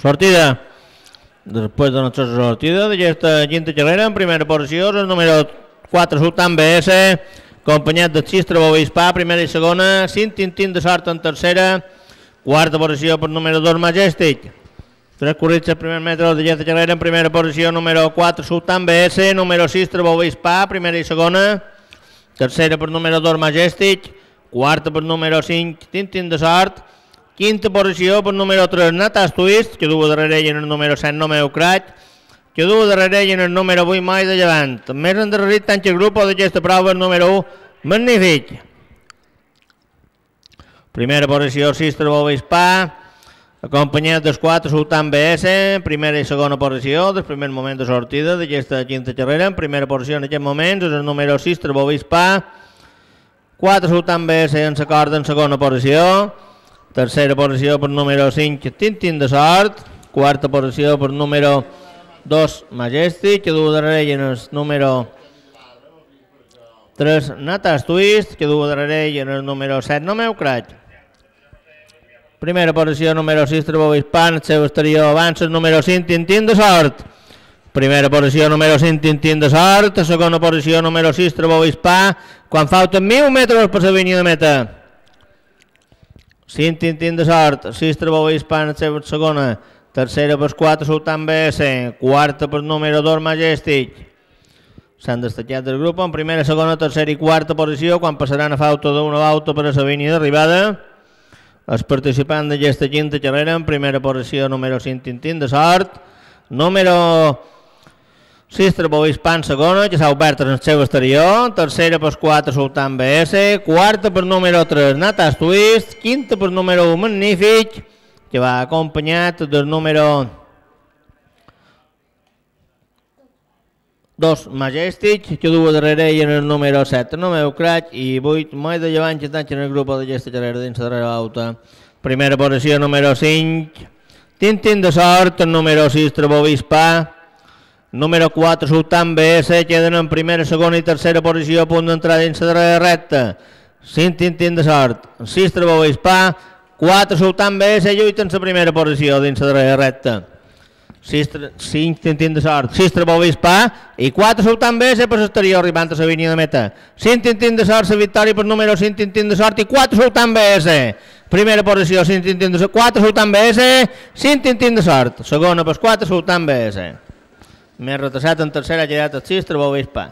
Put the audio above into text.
Sortida. Després de la nostra sortida d'aquesta quinta carrera, en primera posició, el número 4, Sultan BS, acompanyat de Xistra Bovispà, primera i segona, Cint Tintín de Sort en tercera, quarta posició per número 2, Majestic. Tres corrits al primer metre d'aquesta carrera, en primera posició, número 4, Sultan BS, número 6, Bovispà, primera i segona, tercera per número 2, Majestic, quarta per número 5, Tintín de Sort, Quinta posició per número 3, Natas Twist, que du darrere ell en el número 7, Nomeu Craig, que du darrere ell en el número 8, Mai de Llevant. Més endarrerit tant el grup d'aquesta prova, el número 1, Magnífic. Primera posició, Sister Bovispà, acompanyat dels 4, Sultan BS, primera i segona posició, del primer moment de sortida d'aquesta quinta carrera. En primera posició en aquest moment és el número 6, Bovispà, 4 Sultan BS en la corda en segona posició, Tercera posició per número 5, Tintin de Sort. Quarta posició per número 2, Majestic, que du darrere ell en el número 3, Natas Twist, que du darrere ell en el número 7, Nomeu Craig. Primera posició, número 6, Trebó Hispan, el seu exterior avança el número 5, Tintin de Sort. Primera posició, número 5, Tintin de Sort. Segona posició, número 6, Trebó Hispà, quan falten 1.000 metres per la línia de meta. Cinc Tintín de sort, sis Trebó Hispana, segona, tercera per 4 Sultan BS, quarta per número 2 Majestic. S'han destacat del grup. En primera, segona, tercera i quarta posició quan passaran a falta d'una volta per a la línia d'arribada. Els participants d'aquesta quinta carrera en primera posició número 5 Tintín de sort, número Sistre Bovispan segona, que s'ha obert en el seu exterior. Tercera per 4, Sultan BS. Quarta per número 3, Natas Twist. Quinta per número 1, Magnífic, que va acompanyat del número 2, Majestic, que du darrere i en el número 7, Nomeu Craig, i 8, Moi de Llevant, que en el grup d'aquesta carrera dins la auta. Primera posició, número 5, Tintin de sort, número 6, Trebovispà, Número 4, Sultan BS, queden en primera, segona i tercera posició a punt d'entrar dins la darrera recta. 5 Tintín de sort, 6 Trebó Hispà, 4 Sultan BS lluiten la primera posició dins la darrera recta. 5 Tintín de sort, 6 Trebó Hispà i 4 Sultan BS per l'exterior arribant a la línia de meta. 5 Tintín de sort, la victòria per número 5 Tintín de sort i 4 Sultan BS. Primera posició, 5 Tintín de sort, 4 Sultan BS, 5 Tintín de sort. Segona per 4 Sultan BS. Més retrasat en tercera ha quedat el 6 Trebó Hispà.